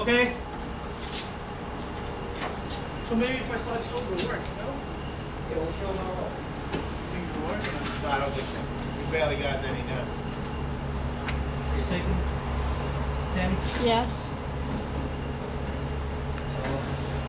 Okay? So maybe if I slide this over, it'll work, no? It will show my roll. Think it'll work? No, I don't think so. We barely gotten any uh, done. You taking? Tammy? Yes.